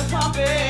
A puppet.